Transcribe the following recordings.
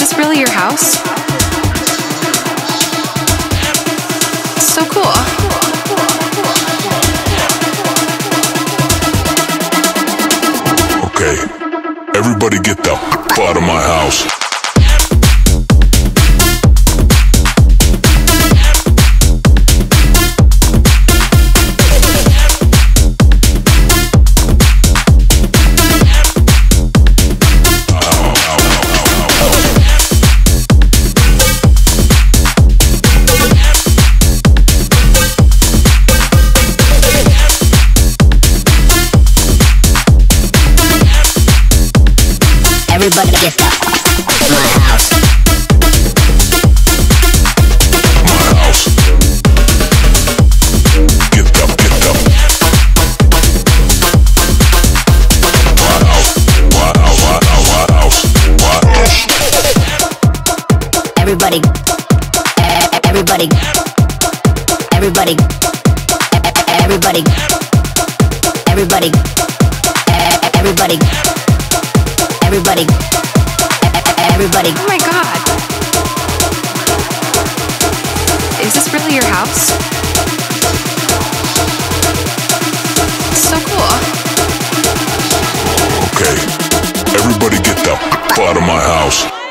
Is this really your house? So cool. Okay, everybody get the f- out of my house. Everybody my house. My house. Get the, get the. My house. My house, my house, my house. Everybody. Everybody. Everybody. Everybody. Everybody. Everybody. Everybody. Everybody. Oh my god. Is this really your house? So cool. Okay, everybody get the f- out of my house.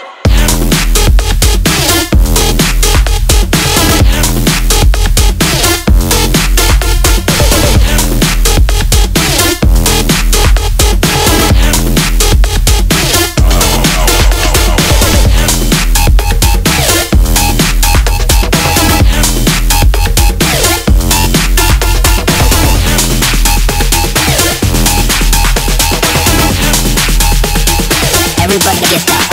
everybody get down.